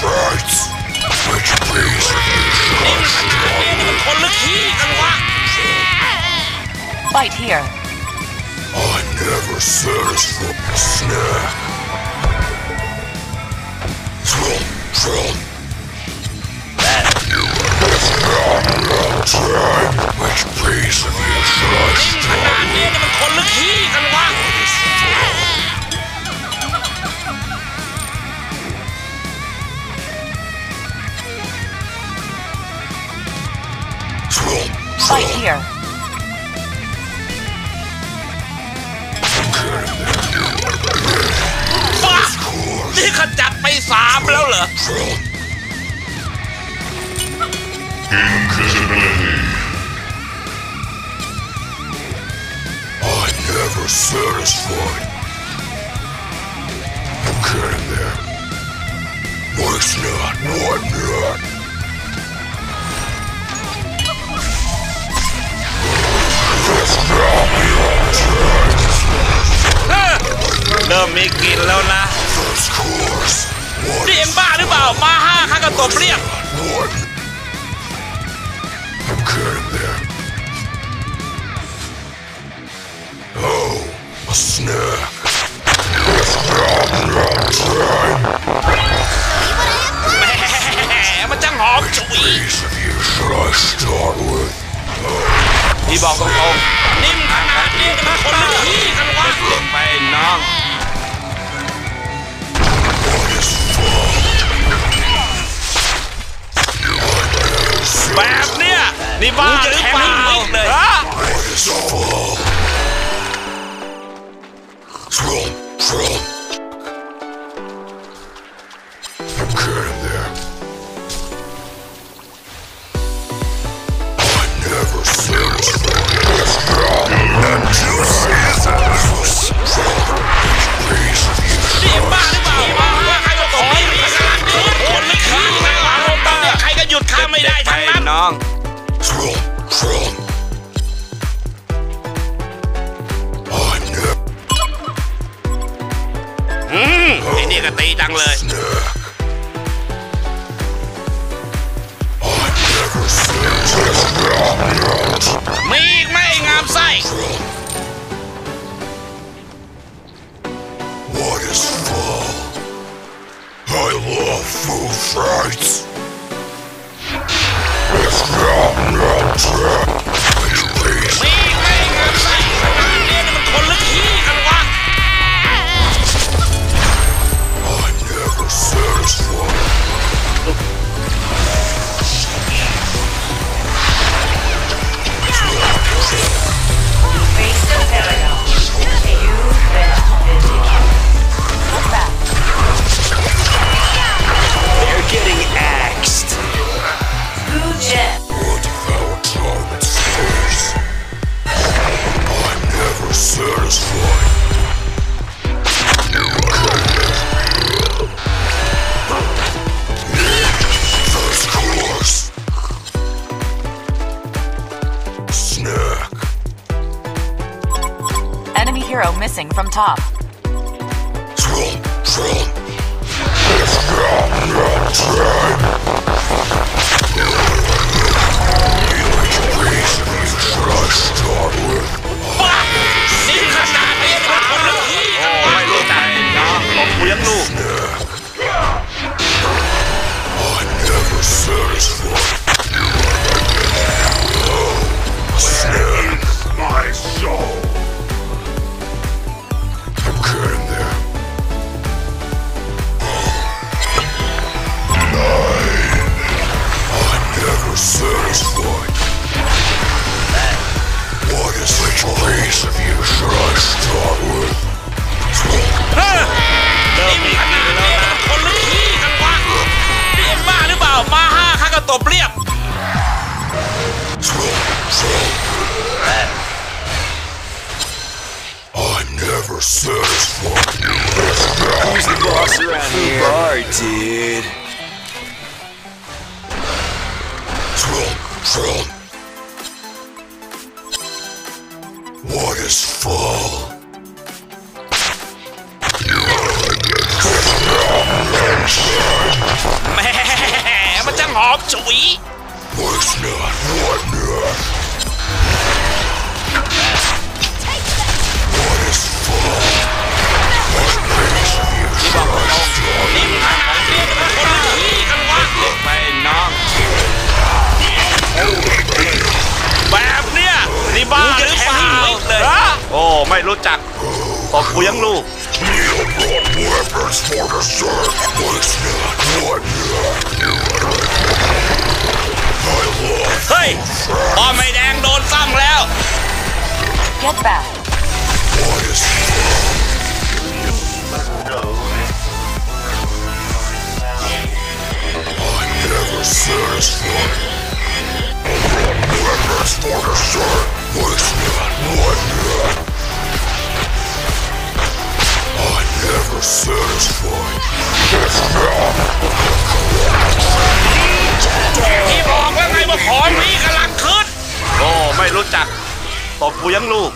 Fight which brings here. I never satisfy snack. Trum, trum. ขจัดไปสามแล้วเหรอ Thrill. I never satisfied. I'm getting there. What's not, what not? That's not me all time. เริ่มมีกลิ่นแล้วนะ First course. What นี่เอ็งบ้าหรือเปล่า มาห้าข้าก็ตบเรียก าข้าก็ตบเรียบขนาดนี้คนหรือขี้กันวะลงตอนนี้ใครก็หยุดข้าไม่ได้ทั้งนั้นน้อง ไอ้นี่ก็ตีจังเลย snack. I never satisfied. มีอีกไหมไอ้งามไส้ Enemy hero missing from top. Troll, satisfied. What is which piece of you should I start with? เริ่มมีขนาดนี้นี่มันคนหรือขี้กันวะนี่เอ็งบ้าหรือเปล่า มาห้าข้าก็ตบเรียบ Thrill, thrill. I'm never satisfied. Who's the boss around here? Bar, dude. Thrill, thrill. What fall? แหม่มันจะหอมฉุย What's not? What not? What ไม่รู้จักตบกูยังลูกเฮ้ยพอไม่แดงโดนซ้ำแล้ว Get back. 我是我女儿。never satisfied. I brought weapons for the sun. What's not? What not? I'm never satisfied. ที่บอกแล้วไงว่าของนี้กำลังขึ้น โอ้ ไม่รู้จักตบกูยังลูก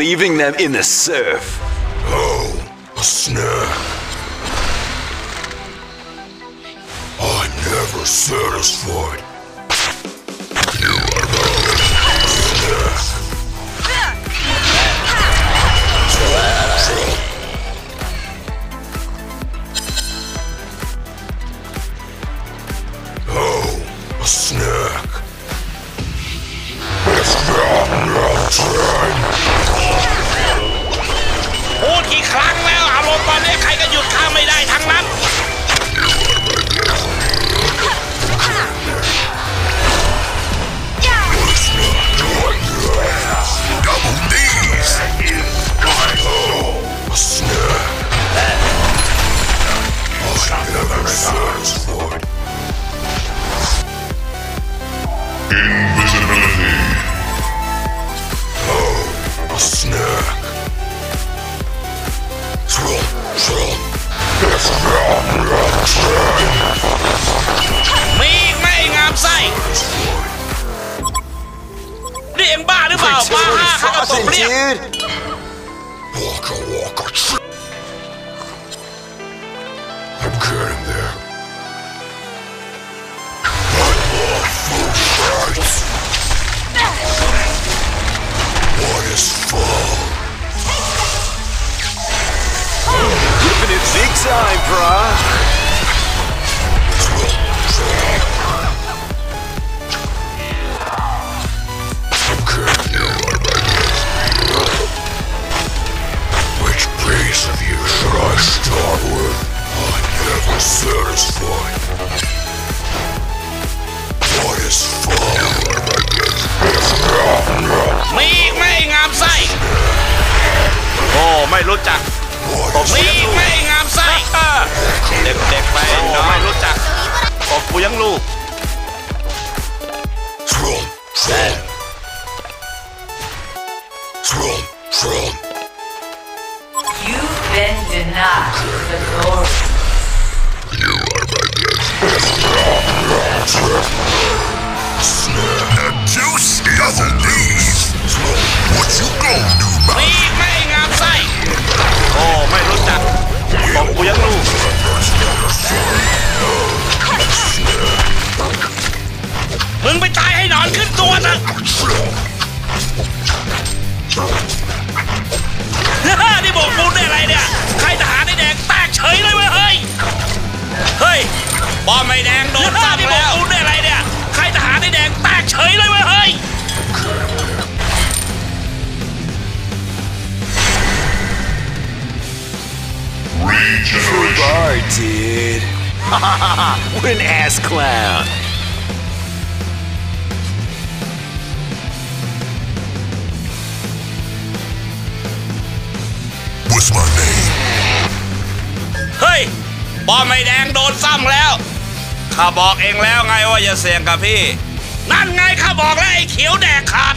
Leaving them in the surf Oh, a snack. I'm never satisfied. thousand, dude. Walker, Walker. I'm getting there. I love. What is fun? Keeping it big time, bruh. ตบกูยังลูก Trump, Trump. Trump, Trump. You've been denied the glory. You are my Snap. Juice double D's. What you gonna do มีอีกไหม่งามไส้ โอ้ ไม่รู้จักตบกูยังลูก มึงไปตายให้หนอนขึ้นตัวนะนี่บอกกูได้อะไรเนี่ย an ass clown. What's my name? เฮ้ยบอมไม่แดงโดนซ้ำแล้ว ข้าบอกเองแล้วไงว่าอย่าเสี่ยงกับพี่ นั่นไงข้าบอกแล้วไอ้เขียวแดกขาด